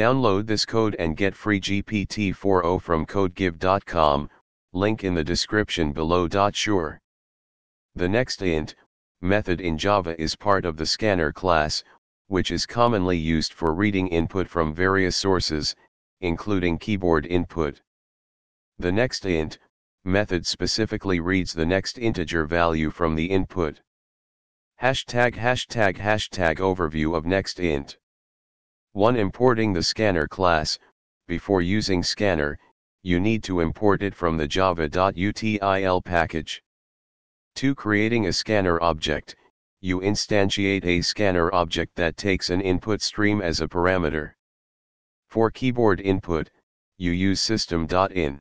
Download this code and get free GPT-4o from codegive.com, link in the description below. Sure. The next int method in Java is part of the scanner class, which is commonly used for reading input from various sources, including keyboard input. The next int method specifically reads the next integer value from the input. Hashtag hashtag hashtag overview of next int. 1. Importing the scanner class, before using scanner, you need to import it from the java.util package. 2. Creating a scanner object, you instantiate a scanner object that takes an input stream as a parameter. For keyboard input, you use system.in.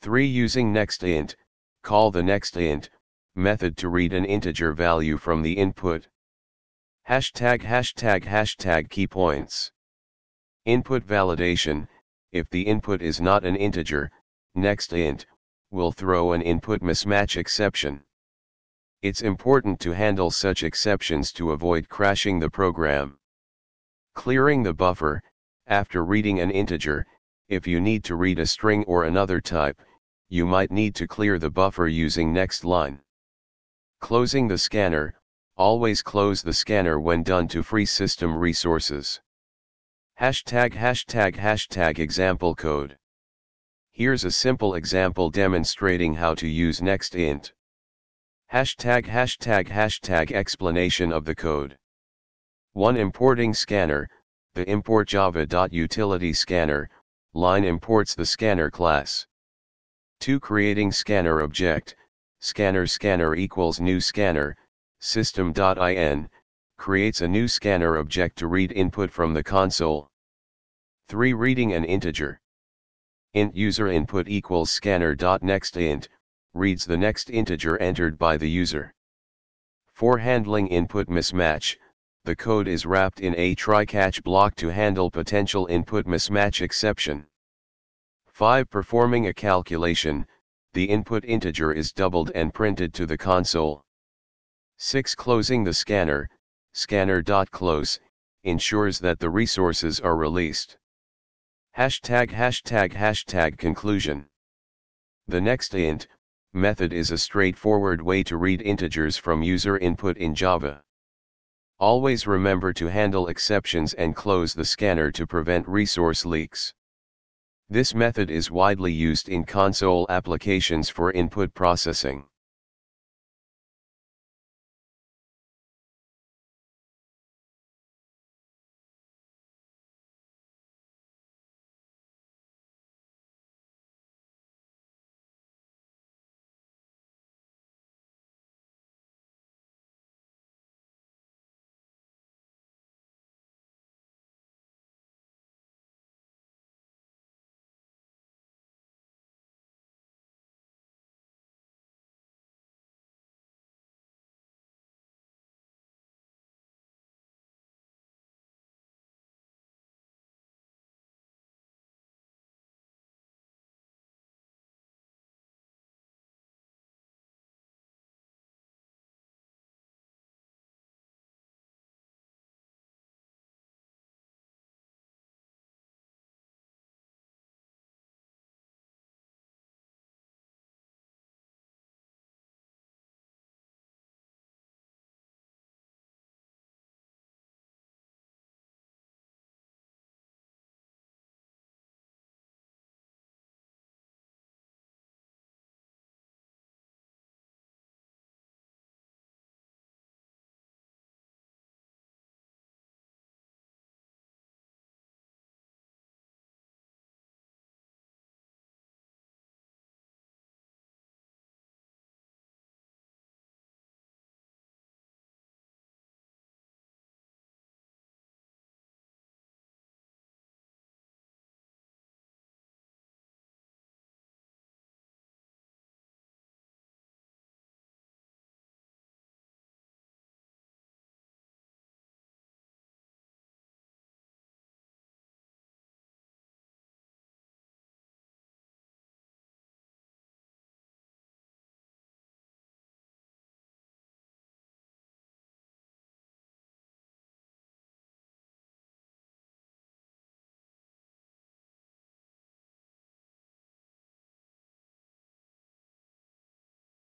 3. Using nextInt, call the nextInt method to read an integer value from the input. Hashtag hashtag hashtag key points. Input validation, if the input is not an integer, next int, will throw an input mismatch exception. It's important to handle such exceptions to avoid crashing the program. Clearing the buffer, after reading an integer, if you need to read a string or another type, you might need to clear the buffer using next line. Closing the scanner, Always close the scanner when done to free system resources. Hashtag hashtag hashtag example code. Here's a simple example demonstrating how to use nextInt. Hashtag hashtag hashtag explanation of the code. 1. Importing scanner, the import java.utility scanner, line imports the scanner class. 2. Creating scanner object, scanner scanner equals new scanner, system.in, creates a new scanner object to read input from the console. 3. Reading an integer. int user input equals scanner.nextInt, reads the next integer entered by the user. 4. Handling input mismatch, the code is wrapped in a try-catch block to handle potential input mismatch exception. 5. Performing a calculation, the input integer is doubled and printed to the console. 6. Closing the scanner, scanner.close, ensures that the resources are released. Hashtag hashtag hashtag conclusion. The next int method is a straightforward way to read integers from user input in Java. Always remember to handle exceptions and close the scanner to prevent resource leaks. This method is widely used in console applications for input processing.